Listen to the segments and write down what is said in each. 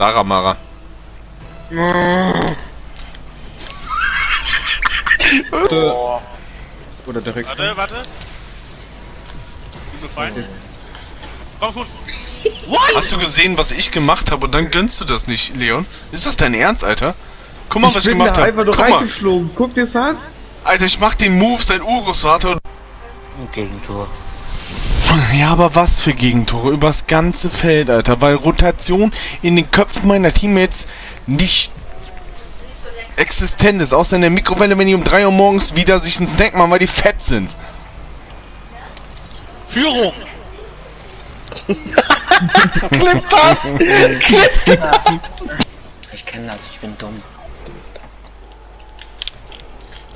Sarah Mara. Oder, oder direkt. Warte, warte. Fein. Komm, gut. Hast du gesehen, was ich gemacht habe und dann gönnst du das nicht, Leon? Ist das dein Ernst, Alter? Guck mal, ich was ich bin gemacht da habe. einfach nur Guck mal, reingeflogen. Guck dir's an. Alter, ich mach den Move, sein Urgroßvater. und- Gegentor. Ja, aber was für Gegentore? Übers ganze Feld, Alter. Weil Rotation in den Köpfen meiner Teammates nicht existent ist. Außer in der Mikrowelle, wenn die um 3 Uhr morgens wieder sich einen Snack machen, weil die fett sind. Führung! Ich kenne das, ich bin dumm.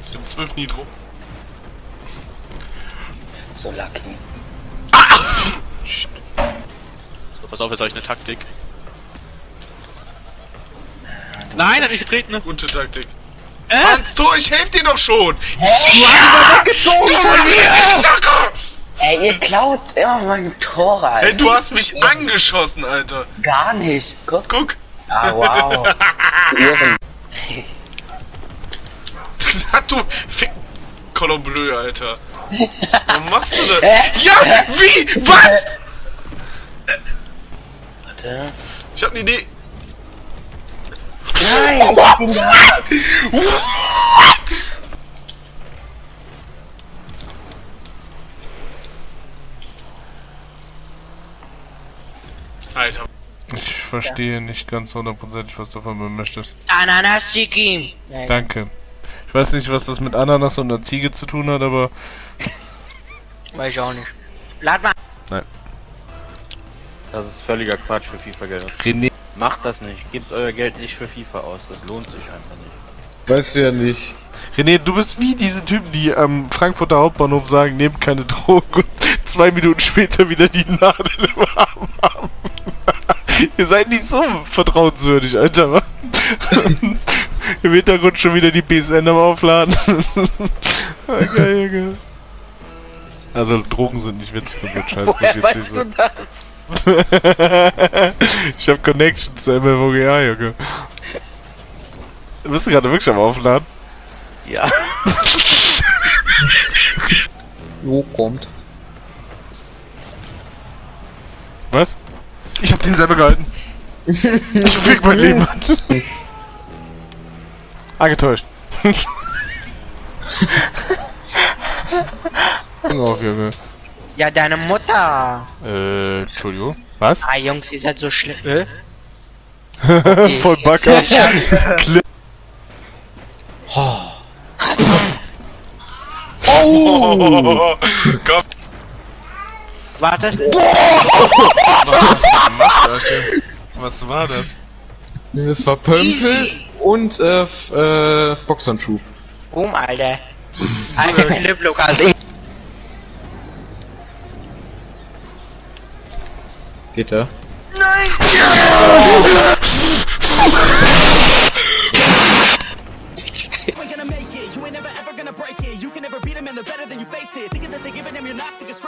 Ich bin 12 Nitro. So lucky. So, pass auf, jetzt habe ich eine Taktik. Nein, hat mich getreten, ne? Gute Taktik. Äh? Hans Tor, ich helf dir doch schon! Gezogen von mir! Ey, ihr klaut immer mein Tor, Alter. Hey, du hast mich angeschossen, Alter. Gar nicht. Guck. Guck. Ah, wow. Du. Fick. Cordon Bleu, Alter. Warum machst du das? Ja! Wie? Was? Warte. Ich hab ne Idee. Nein, ich bin da. Alter. Ich verstehe nicht ganz hundertprozentig, was du von mir möchtest. Ananas Chicken. Danke. Ich weiß nicht, was das mit Ananas und einer Ziege zu tun hat, aber. Weiß ich auch nicht. Lad mal. Das ist völliger Quatsch für FIFA-Geld. René. Macht das nicht. Gebt euer Geld nicht für FIFA aus. Das lohnt sich einfach nicht. Weißt du ja nicht. René, du bist wie diese Typen, die am Frankfurter Hauptbahnhof sagen, nehmt keine Drogen und zwei Minuten später wieder die Nadel im Arm haben. Ihr seid nicht so vertrauenswürdig, Alter. Im Hintergrund schon wieder die BSN am Aufladen. Ah, geil, geil. Also Drogen sind nicht witzig und so Scheiß. Woher nicht weißt du sagen. das? ich hab Connections zu MMOGA, Junge. Bist du gerade wirklich am Aufladen? Ja. Wo kommt? Was? Ich hab den selber gehalten. ich fick mein Leben an. ah, getäuscht. Junge auf, Junge. Ja, deine Mutter. Äh, Entschuldigung. Was? Ah, Jungs, ihr seid so schlimm. Äh? Voll Backer. Oh! Komm. Warte. Was hast du gemacht, Alter? Was war das? Das war Pömpel und äh, äh, Boxhandschuh. Boom, Alter. Alter, Philipp Lukas. Geht er? ain't